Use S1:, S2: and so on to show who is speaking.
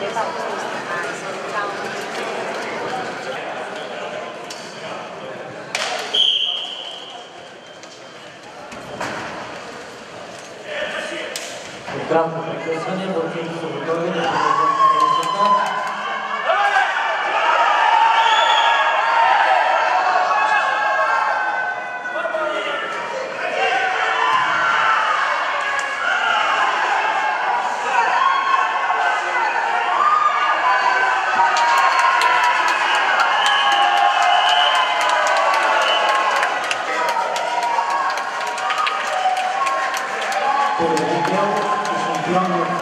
S1: Grazie, persone, perché sono dove por el empleo y